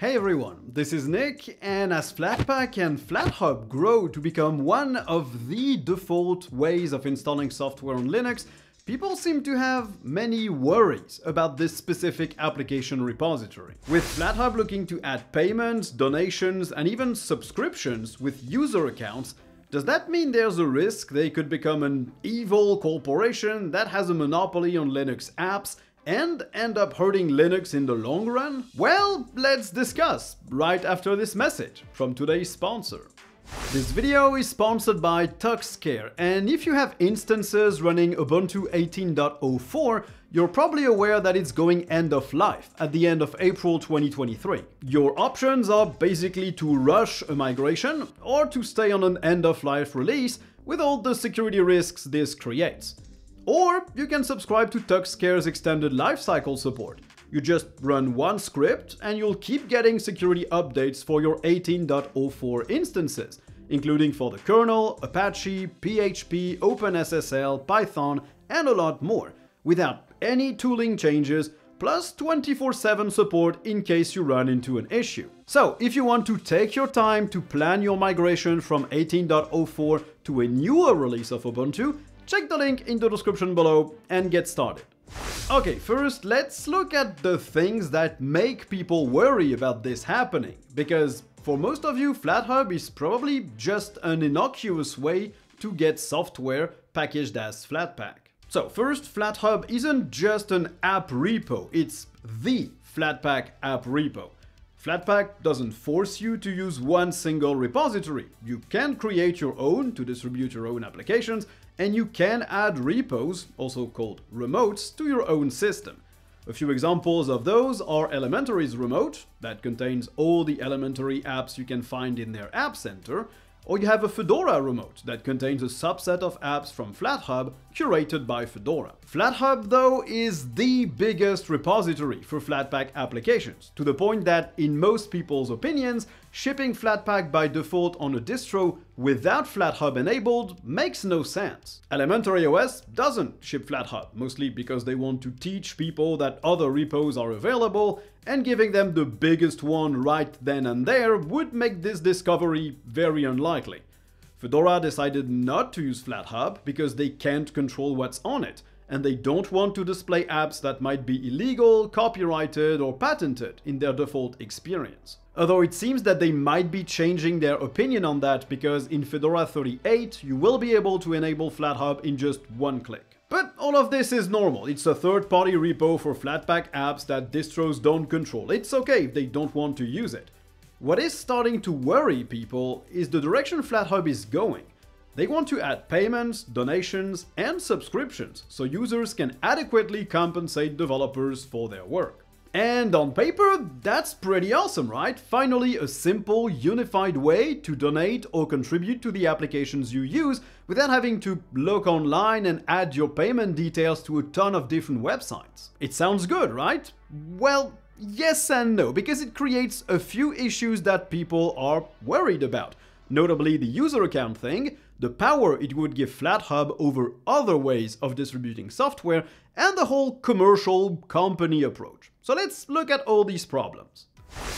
Hey everyone, this is Nick, and as Flatpak and FlatHub grow to become one of the default ways of installing software on Linux, people seem to have many worries about this specific application repository. With FlatHub looking to add payments, donations, and even subscriptions with user accounts, does that mean there's a risk they could become an evil corporation that has a monopoly on Linux apps and end up hurting Linux in the long run? Well, let's discuss right after this message from today's sponsor. This video is sponsored by TuxCare, and if you have instances running Ubuntu 18.04, you're probably aware that it's going end of life at the end of April 2023. Your options are basically to rush a migration or to stay on an end of life release with all the security risks this creates. Or you can subscribe to TuxCare's extended lifecycle support. You just run one script and you'll keep getting security updates for your 18.04 instances, including for the kernel, Apache, PHP, OpenSSL, Python, and a lot more, without any tooling changes, plus 24-7 support in case you run into an issue. So, if you want to take your time to plan your migration from 18.04 to a newer release of Ubuntu, check the link in the description below and get started. Okay, first let's look at the things that make people worry about this happening, because for most of you, FlatHub is probably just an innocuous way to get software packaged as Flatpak. So first, FlatHub isn't just an app repo, it's the Flatpak app repo. Flatpak doesn't force you to use one single repository. You can create your own to distribute your own applications, and you can add repos, also called remotes, to your own system. A few examples of those are Elementary's remote, that contains all the elementary apps you can find in their App Center, or you have a Fedora remote that contains a subset of apps from FlatHub curated by Fedora. FlatHub, though, is the biggest repository for Flatpak applications, to the point that, in most people's opinions, shipping Flatpak by default on a distro without FlatHub enabled makes no sense. Elementary OS doesn't ship FlatHub, mostly because they want to teach people that other repos are available, and giving them the biggest one right then and there would make this discovery very unlikely. Fedora decided not to use FlatHub because they can't control what's on it, and they don't want to display apps that might be illegal, copyrighted, or patented in their default experience. Although it seems that they might be changing their opinion on that because in Fedora 38 you will be able to enable FlatHub in just one click. But all of this is normal, it's a third-party repo for Flatpak apps that distros don't control. It's okay if they don't want to use it. What is starting to worry people is the direction FlatHub is going. They want to add payments, donations, and subscriptions so users can adequately compensate developers for their work. And on paper, that's pretty awesome, right? Finally, a simple, unified way to donate or contribute to the applications you use without having to look online and add your payment details to a ton of different websites. It sounds good, right? Well, yes and no, because it creates a few issues that people are worried about. Notably the user account thing, the power it would give FlatHub over other ways of distributing software, and the whole commercial company approach. So let's look at all these problems.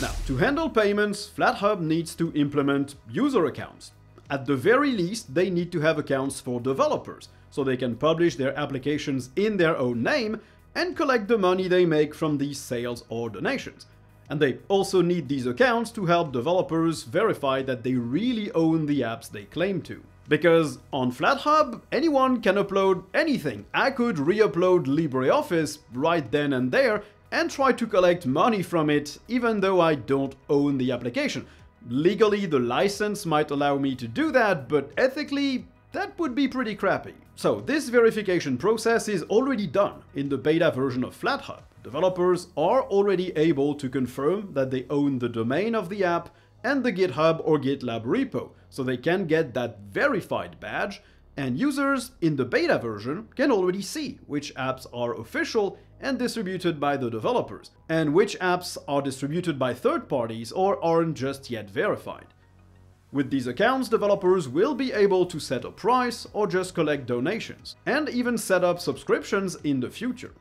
Now, to handle payments, FlatHub needs to implement user accounts. At the very least, they need to have accounts for developers, so they can publish their applications in their own name and collect the money they make from these sales or donations. And they also need these accounts to help developers verify that they really own the apps they claim to. Because on FlatHub, anyone can upload anything. I could re-upload LibreOffice right then and there and try to collect money from it even though I don't own the application. Legally, the license might allow me to do that, but ethically, that would be pretty crappy. So this verification process is already done in the beta version of FlatHub. Developers are already able to confirm that they own the domain of the app and the GitHub or GitLab repo, so they can get that verified badge, and users in the beta version can already see which apps are official and distributed by the developers, and which apps are distributed by third parties or aren't just yet verified. With these accounts, developers will be able to set a price or just collect donations, and even set up subscriptions in the future.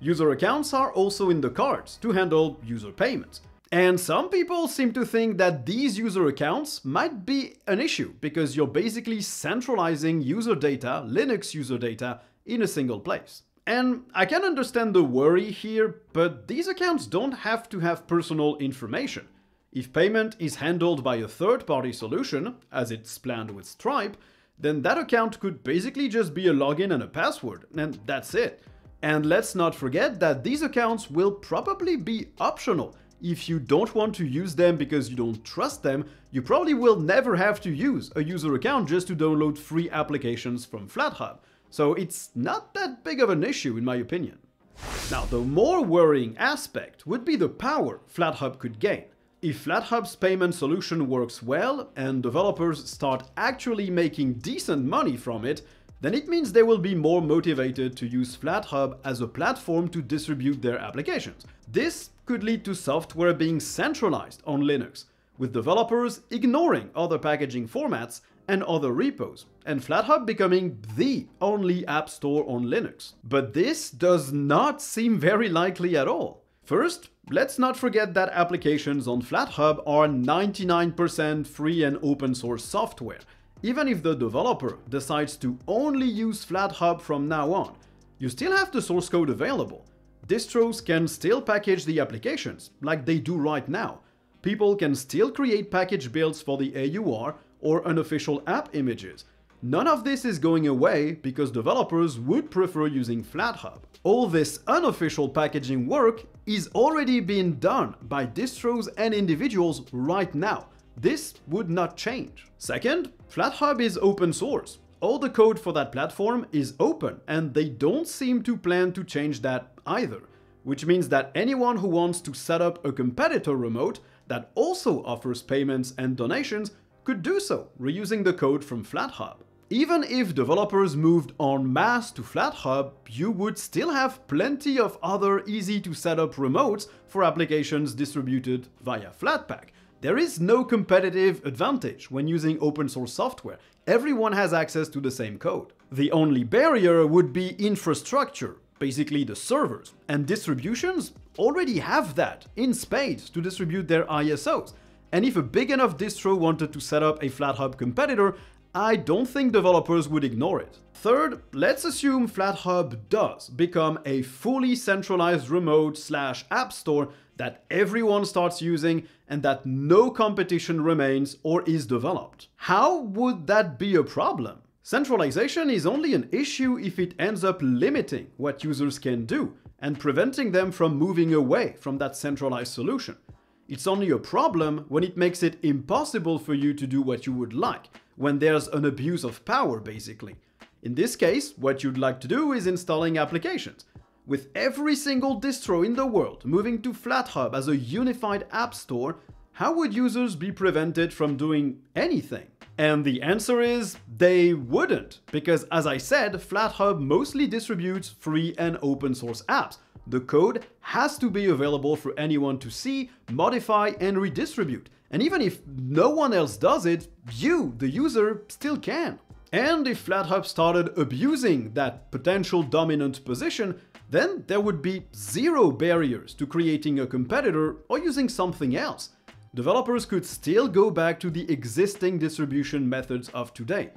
User accounts are also in the cards to handle user payments. And some people seem to think that these user accounts might be an issue because you're basically centralizing user data, Linux user data, in a single place. And I can understand the worry here, but these accounts don't have to have personal information. If payment is handled by a third-party solution, as it's planned with Stripe, then that account could basically just be a login and a password, and that's it. And let's not forget that these accounts will probably be optional. If you don't want to use them because you don't trust them, you probably will never have to use a user account just to download free applications from FlatHub. So it's not that big of an issue in my opinion. Now the more worrying aspect would be the power FlatHub could gain. If FlatHub's payment solution works well and developers start actually making decent money from it, then it means they will be more motivated to use FlatHub as a platform to distribute their applications. This could lead to software being centralized on Linux, with developers ignoring other packaging formats and other repos, and FlatHub becoming the only app store on Linux. But this does not seem very likely at all. First, let's not forget that applications on FlatHub are 99% free and open source software, even if the developer decides to only use FlatHub from now on. You still have the source code available. Distros can still package the applications, like they do right now. People can still create PKGBUILDs for the AUR or unofficial app images, None of this is going away because developers would prefer using FlatHub. All this unofficial packaging work is already being done by distros and individuals right now. This would not change. Second, FlatHub is open source. All the code for that platform is open and they don't seem to plan to change that either. Which means that anyone who wants to set up a competitor remote that also offers payments and donations could do so, reusing the code from FlatHub. Even if developers moved en masse to FlatHub, you would still have plenty of other easy to set up remotes for applications distributed via Flatpak. There is no competitive advantage when using open source software. Everyone has access to the same code. The only barrier would be infrastructure, basically the servers, and distributions already have that in spades to distribute their ISOs. And if a big enough distro wanted to set up a FlatHub competitor, I don't think developers would ignore it. Third, let's assume FlatHub does become a fully centralized remote slash app store that everyone starts using and that no competition remains or is developed. How would that be a problem? Centralization is only an issue if it ends up limiting what users can do and preventing them from moving away from that centralized solution. It's only a problem when it makes it impossible for you to do what you would like, when there's an abuse of power basically. In this case, what you'd like to do is installing applications. With every single distro in the world moving to FlatHub as a unified app store, how would users be prevented from doing anything? And the answer is they wouldn't, because as I said, FlatHub mostly distributes free and open source apps. The code has to be available for anyone to see, modify, and redistribute. And even if no one else does it, you, the user, still can. And if FlatHub started abusing that potential dominant position, then there would be zero barriers to creating a competitor or using something else. Developers could still go back to the existing distribution methods of today.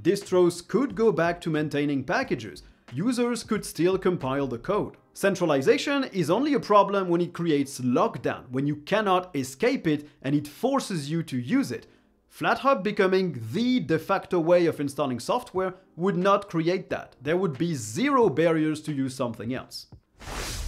Distros could go back to maintaining packages, users could still compile the code. Centralization is only a problem when it creates lockdown, when you cannot escape it and it forces you to use it. FlatHub becoming the de facto way of installing software would not create that. There would be zero barriers to use something else.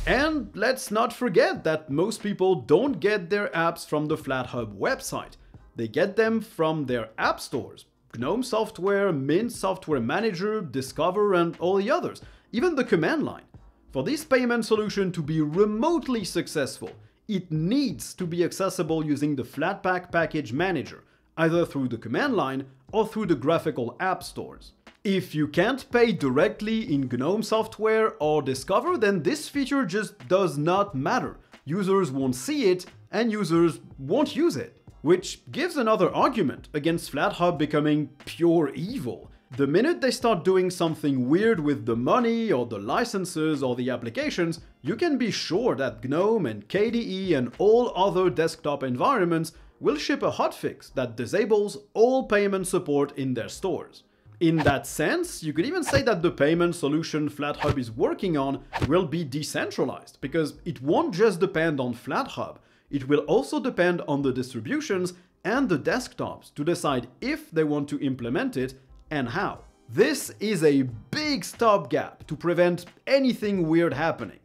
And let's not forget that most people don't get their apps from the FlatHub website. They get them from their app stores. GNOME Software, Mint Software Manager, Discover and all the others. Even the command line. For this payment solution to be remotely successful, it needs to be accessible using the Flatpak Package Manager, either through the command line or through the graphical app stores. If you can't pay directly in GNOME software or Discover, then this feature just does not matter. Users won't see it and users won't use it. Which gives another argument against FlatHub becoming pure evil. The minute they start doing something weird with the money or the licenses or the applications, you can be sure that GNOME and KDE and all other desktop environments will ship a hotfix that disables all payment support in their stores. In that sense, you could even say that the payment solution FlatHub is working on will be decentralized, because it won't just depend on FlatHub, it will also depend on the distributions and the desktops to decide if they want to implement it and how. This is a big stopgap to prevent anything weird happening.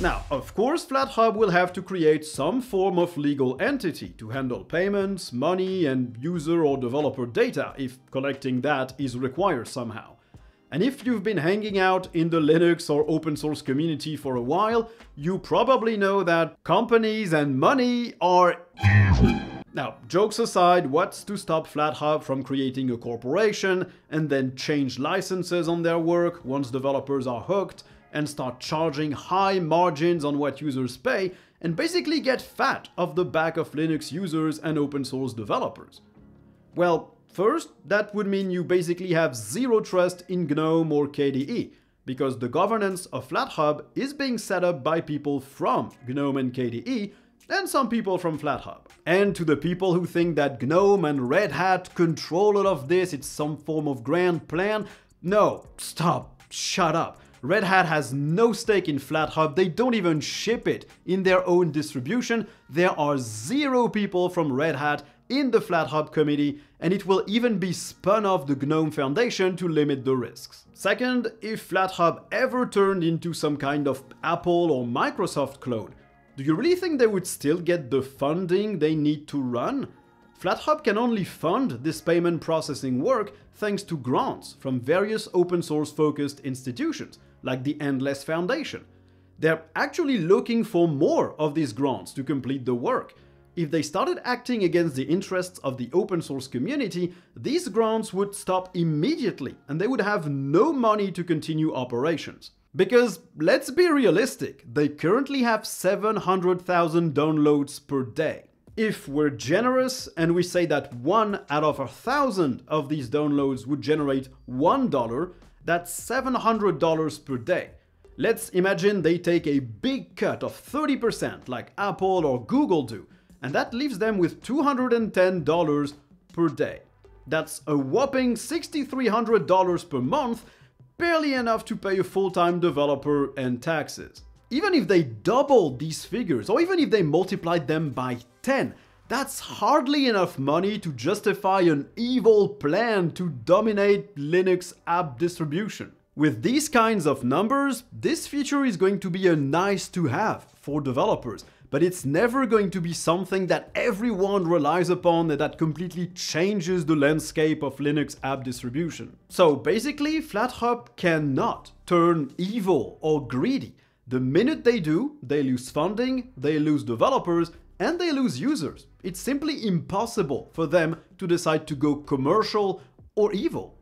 Now, of course, FlatHub will have to create some form of legal entity to handle payments, money, and user or developer data if collecting that is required somehow. And if you've been hanging out in the Linux or open source community for a while, you probably know that companies and money are Now, jokes aside, what's to stop FlatHub from creating a corporation and then change licenses on their work once developers are hooked and start charging high margins on what users pay and basically get fat off the back of Linux users and open source developers? Well, First, that would mean you basically have zero trust in GNOME or KDE, because the governance of FlatHub is being set up by people from GNOME and KDE, and some people from FlatHub. And to the people who think that GNOME and Red Hat control all of this, it's some form of grand plan, no, stop, shut up. Red Hat has no stake in FlatHub, they don't even ship it in their own distribution. There are zero people from Red Hat in the FlatHub committee, and it will even be spun off the GNOME Foundation to limit the risks. Second, if FlatHub ever turned into some kind of Apple or Microsoft clone, do you really think they would still get the funding they need to run? FlatHub can only fund this payment processing work thanks to grants from various open source focused institutions, like the Endless Foundation. They're actually looking for more of these grants to complete the work, if they started acting against the interests of the open source community, these grants would stop immediately and they would have no money to continue operations. Because, let's be realistic, they currently have 700,000 downloads per day. If we're generous and we say that one out of a thousand of these downloads would generate $1, that's $700 per day. Let's imagine they take a big cut of 30% like Apple or Google do, and that leaves them with $210 per day. That's a whopping $6,300 per month, barely enough to pay a full-time developer and taxes. Even if they doubled these figures, or even if they multiplied them by 10, that's hardly enough money to justify an evil plan to dominate Linux app distribution. With these kinds of numbers, this feature is going to be a nice to have for developers, but it's never going to be something that everyone relies upon and that completely changes the landscape of Linux app distribution. So basically, FlatHub cannot turn evil or greedy. The minute they do, they lose funding, they lose developers, and they lose users. It's simply impossible for them to decide to go commercial or evil.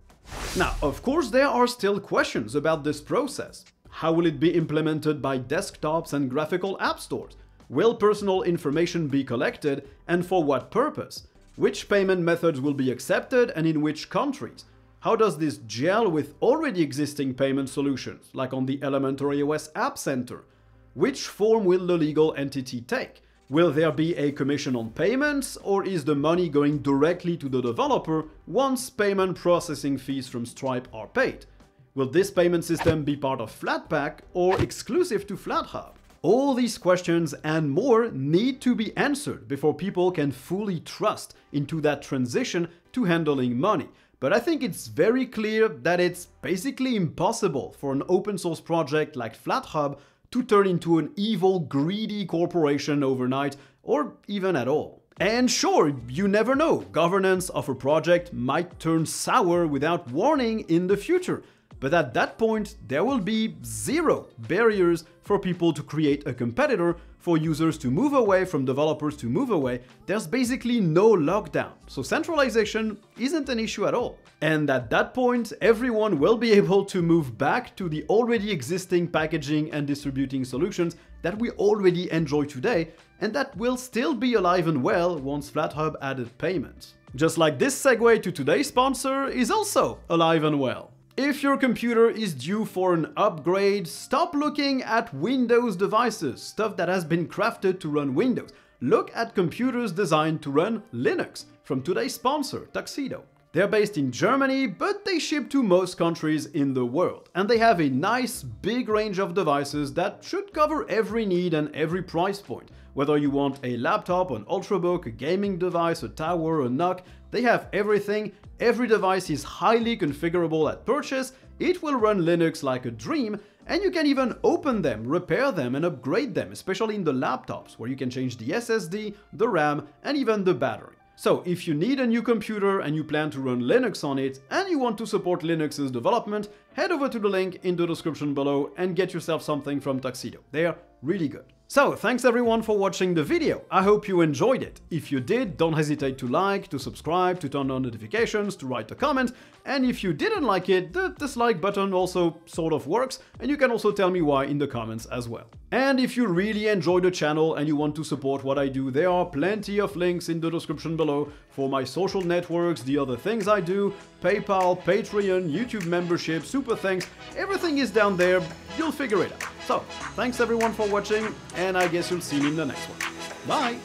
Now, of course, there are still questions about this process. How will it be implemented by desktops and graphical app stores? Will personal information be collected and for what purpose? Which payment methods will be accepted and in which countries? How does this gel with already existing payment solutions, like on the Elementary OS App Center? Which form will the legal entity take? Will there be a commission on payments, or is the money going directly to the developer once payment processing fees from Stripe are paid? Will this payment system be part of Flatpak or exclusive to FlatHub? All these questions and more need to be answered before people can fully trust into that transition to handling money. But I think it's very clear that it's basically impossible for an open source project like FlatHub to turn into an evil, greedy corporation overnight, or even at all. And sure, you never know, governance of a project might turn sour without warning in the future. But at that point, there will be zero barriers for people to create a competitor, for users to move away, from developers to move away. There's basically no lockdown, so centralization isn't an issue at all. And at that point, everyone will be able to move back to the already existing packaging and distributing solutions that we already enjoy today, and that will still be alive and well once FlatHub added payments. Just like this segue to today's sponsor is also alive and well. If your computer is due for an upgrade, stop looking at Windows devices, stuff that has been crafted to run Windows. Look at computers designed to run Linux, from today's sponsor, Tuxedo. They're based in Germany, but they ship to most countries in the world. And they have a nice big range of devices that should cover every need and every price point. Whether you want a laptop, an ultrabook, a gaming device, a tower, a NUC, they have everything. Every device is highly configurable at purchase, it will run Linux like a dream, and you can even open them, repair them, and upgrade them, especially in the laptops, where you can change the SSD, the RAM, and even the battery. So if you need a new computer and you plan to run Linux on it, and you want to support Linux's development, head over to the link in the description below and get yourself something from Tuxedo. They're really good. So, thanks everyone for watching the video. I hope you enjoyed it. If you did, don't hesitate to like, to subscribe, to turn on notifications, to write a comment, and if you didn't like it, the dislike button also sort of works, and you can also tell me why in the comments as well. And if you really enjoy the channel and you want to support what I do, there are plenty of links in the description below for my social networks, the other things I do, PayPal, Patreon, YouTube membership, super thanks, everything is down there, you'll figure it out. So, thanks everyone for watching, and I guess you'll see me in the next one. Bye!